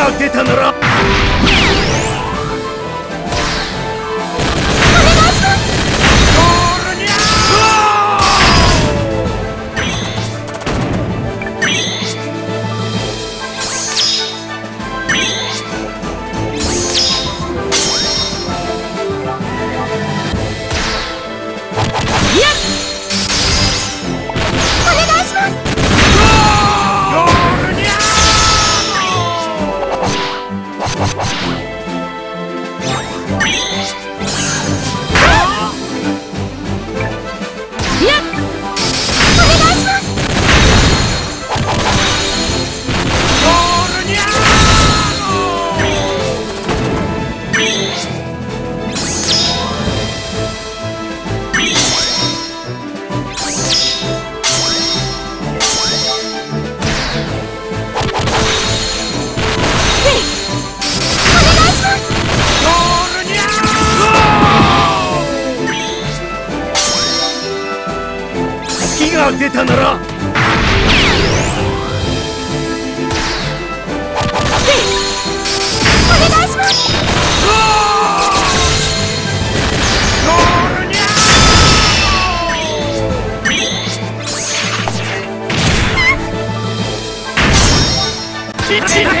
月が出たならお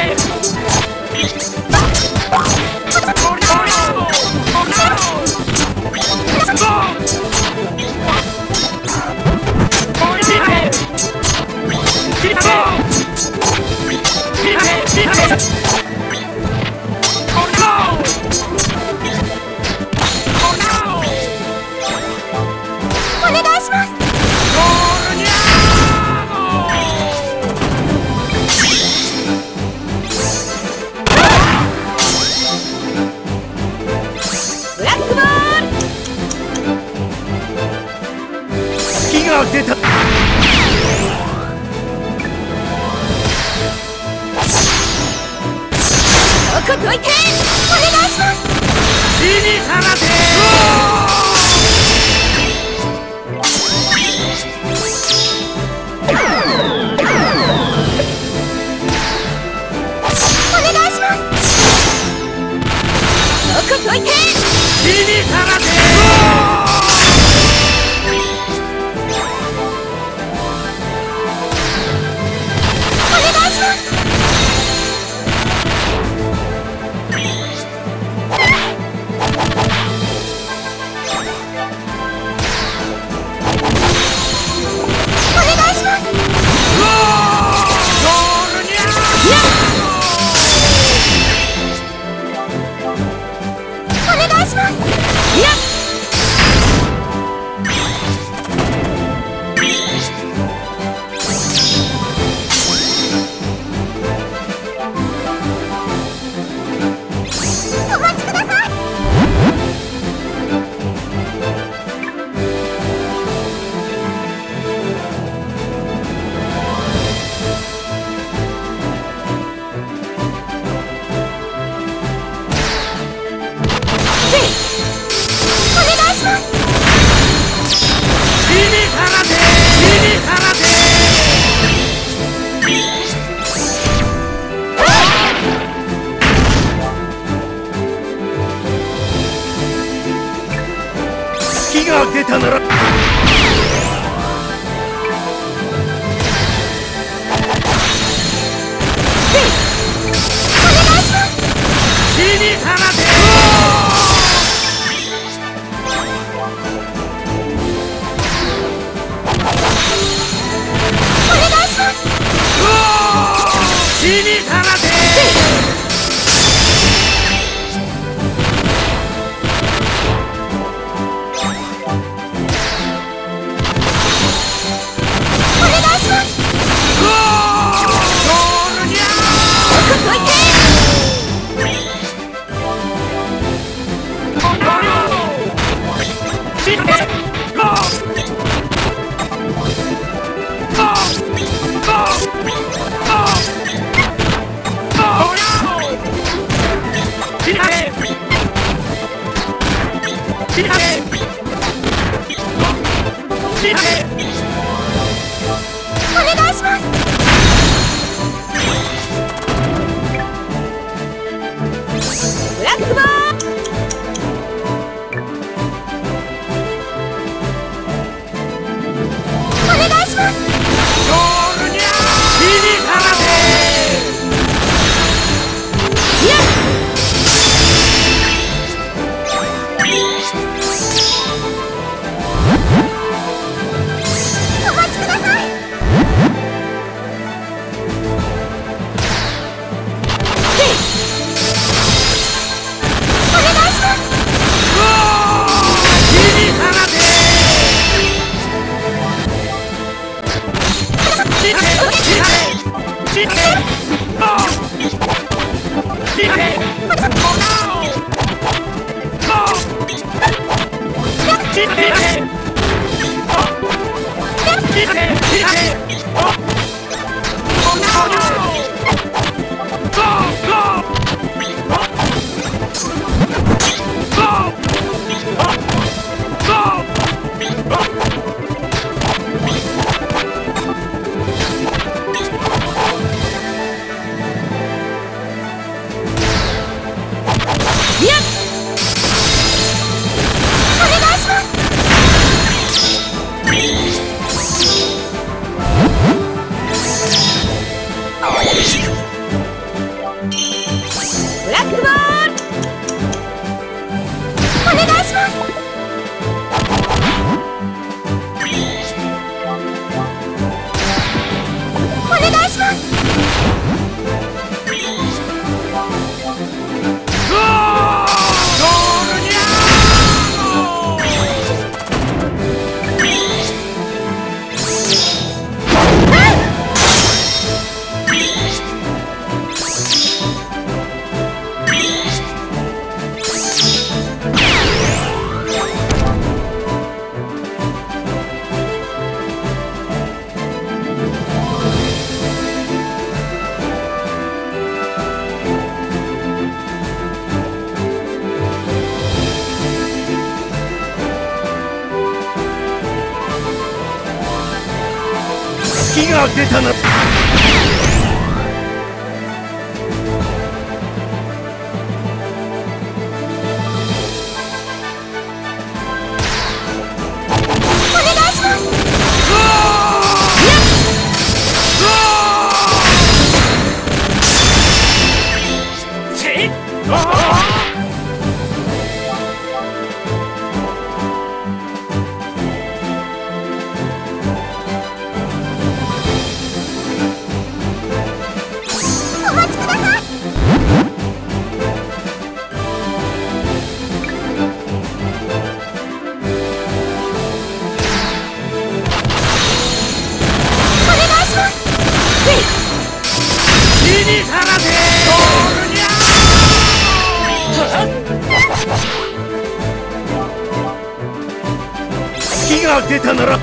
が出たなら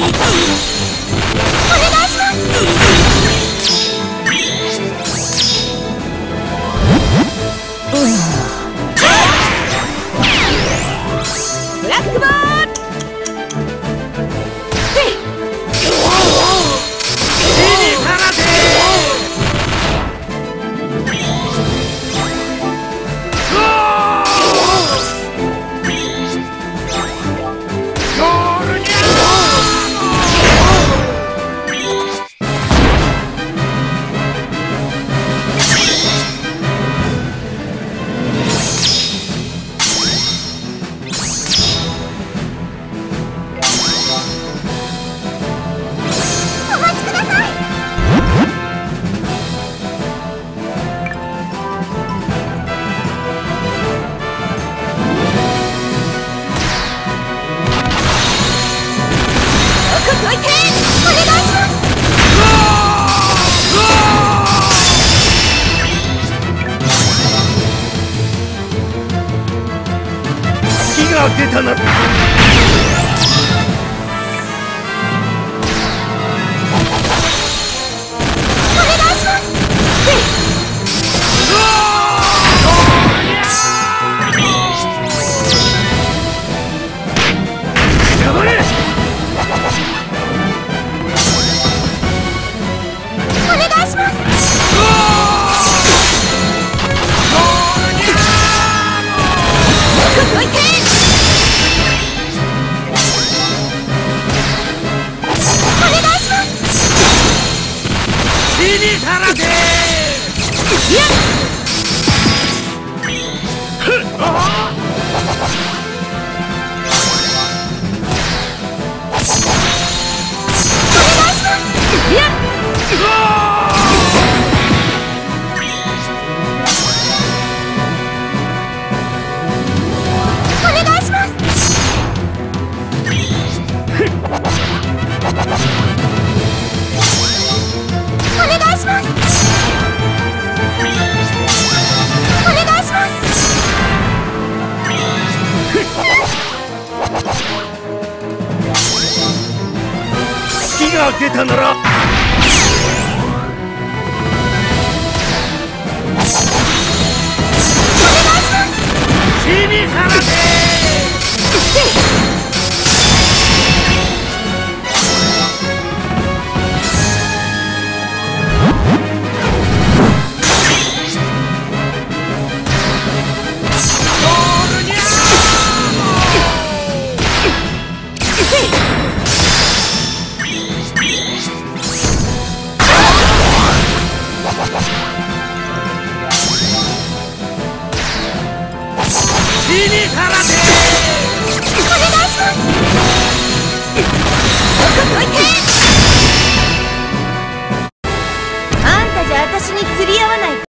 Ready. が出たなら。す。